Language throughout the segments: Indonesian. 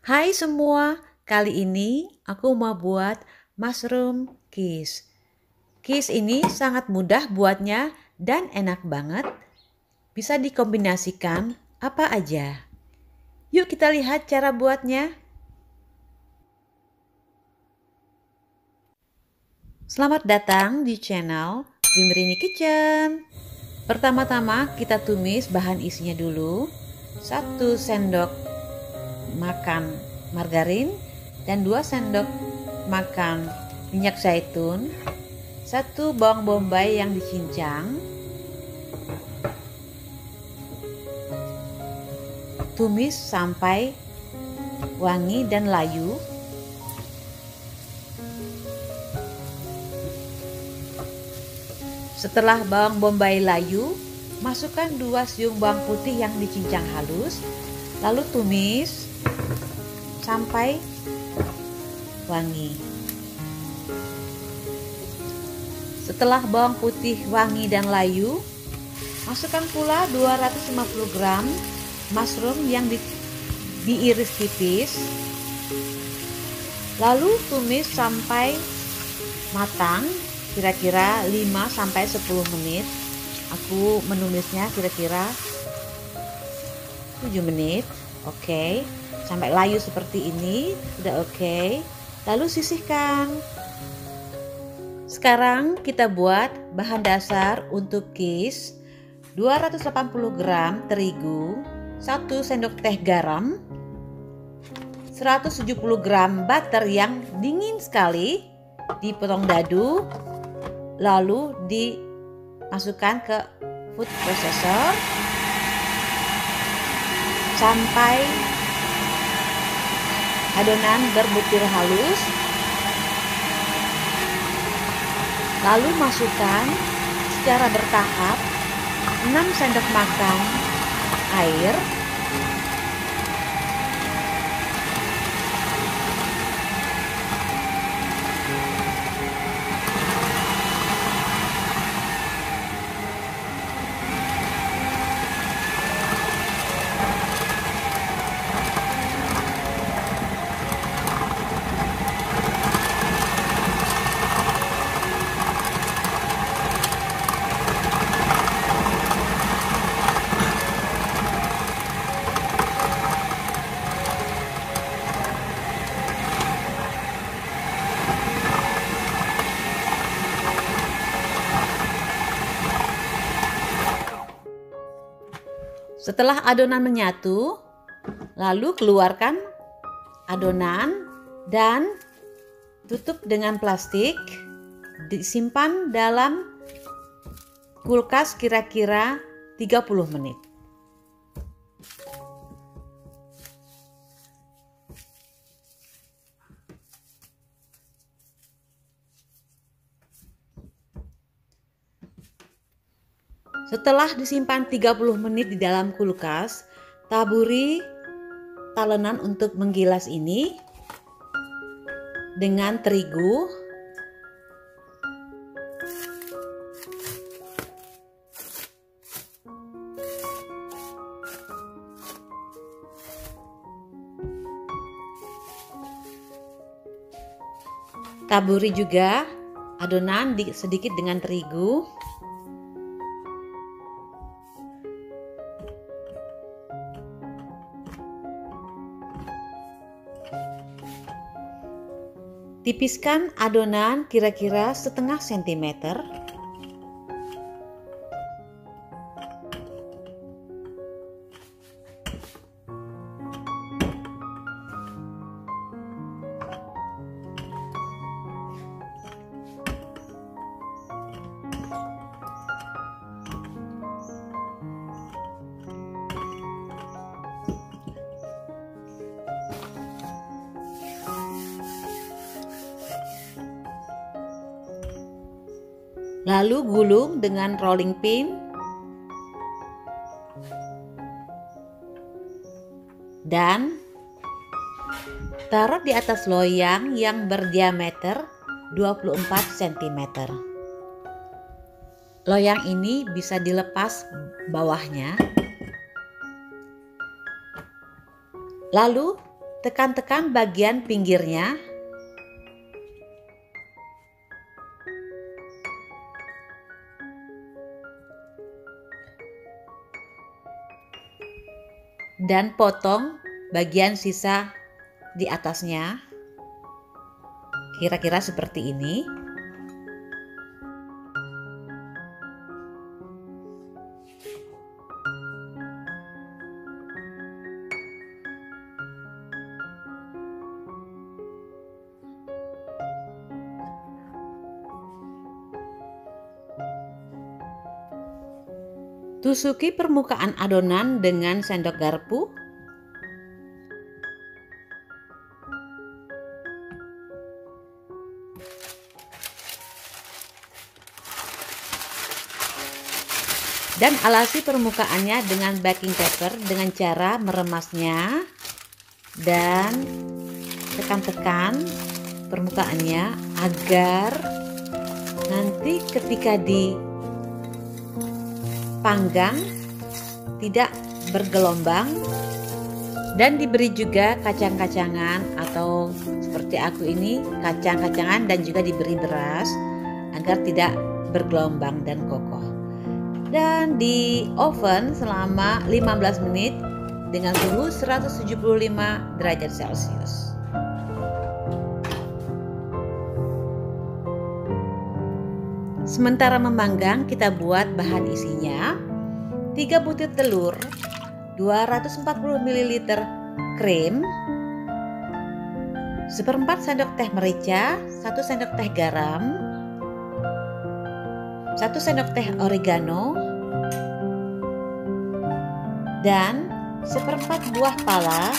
Hai semua, kali ini aku mau buat mushroom kiss. Kiss ini sangat mudah buatnya dan enak banget. Bisa dikombinasikan apa aja. Yuk kita lihat cara buatnya. Selamat datang di channel Wimrini Kitchen. Pertama-tama kita tumis bahan isinya dulu. Satu sendok makan margarin dan 2 sendok makan minyak zaitun, satu bawang bombay yang dicincang, tumis sampai wangi dan layu. Setelah bawang bombay layu, masukkan dua siung bawang putih yang dicincang halus, lalu tumis sampai wangi. Setelah bawang putih wangi dan layu, masukkan pula 250 gram mushroom yang di, diiris tipis. Lalu tumis sampai matang kira-kira 5 sampai 10 menit. Aku menumisnya kira-kira 7 menit. Oke. Okay sampai layu seperti ini. Sudah oke. Okay. lalu sisihkan. Sekarang kita buat bahan dasar untuk kis. 280 gram terigu 1 sendok teh garam 170 gram butter yang dingin sekali dipotong dadu lalu dimasukkan ke food processor sampai adonan berbutir halus. Lalu masukkan secara bertahap 6 sendok makan air Setelah adonan menyatu, lalu keluarkan adonan dan tutup dengan plastik. Disimpan dalam kulkas kira-kira 30 menit. Setelah disimpan 30 menit di dalam kulkas, taburi talenan untuk menggilas ini dengan terigu Taburi juga adonan sedikit dengan terigu. Tipiskan adonan kira-kira setengah sentimeter. Lalu gulung dengan rolling pin dan taruh di atas loyang yang berdiameter 24 cm. Loyang ini bisa dilepas bawahnya. Lalu tekan-tekan bagian pinggirnya. Dan potong bagian sisa di atasnya. Kira-kira seperti ini. Tusuki permukaan adonan dengan sendok garpu. Dan alasi permukaannya dengan baking paper dengan cara meremasnya dan tekan-tekan permukaannya agar nanti ketika di panggang, tidak bergelombang, dan diberi juga kacang-kacangan atau seperti aku ini kacang-kacangan dan juga diberi beras agar tidak bergelombang dan kokoh. Dan di oven selama 15 menit dengan suhu 175 derajat Celcius. Sementara memanggang, kita buat bahan isinya. 3 butir telur, 240 ml krim, seperempat sendok teh merica, 1 sendok teh garam, 1 sendok teh oregano, dan seperempat buah pala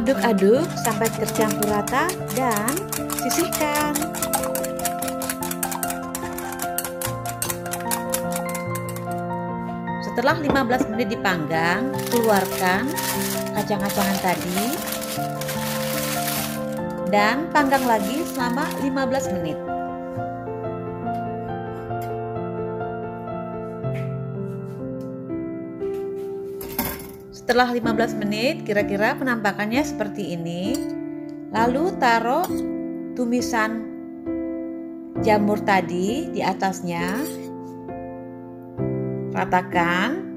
Aduk-aduk sampai tercampur rata dan sisihkan. Setelah 15 menit dipanggang, keluarkan kacang-kacangan tadi dan panggang lagi selama 15 menit. Setelah 15 menit, kira-kira penampakannya seperti ini. Lalu taruh tumisan jamur tadi di atasnya. Ratakan.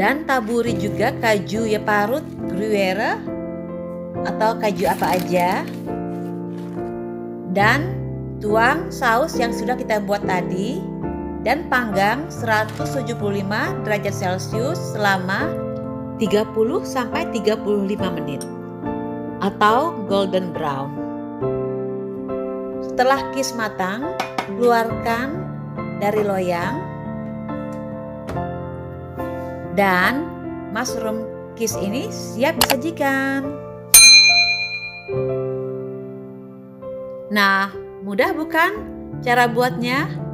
Dan taburi juga kaju ya parut gruyere atau kaju apa aja. Dan tuang saus yang sudah kita buat tadi dan panggang 175 derajat Celcius selama 30 sampai 35 menit atau golden brown. Setelah kis matang, keluarkan dari loyang dan mushroom kis ini siap disajikan. Nah, mudah bukan cara buatnya?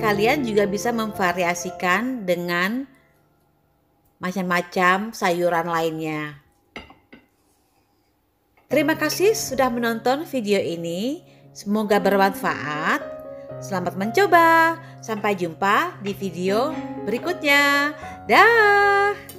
Kalian juga bisa memvariasikan dengan macam-macam sayuran lainnya. Terima kasih sudah menonton video ini. Semoga bermanfaat. Selamat mencoba. Sampai jumpa di video berikutnya. Dah.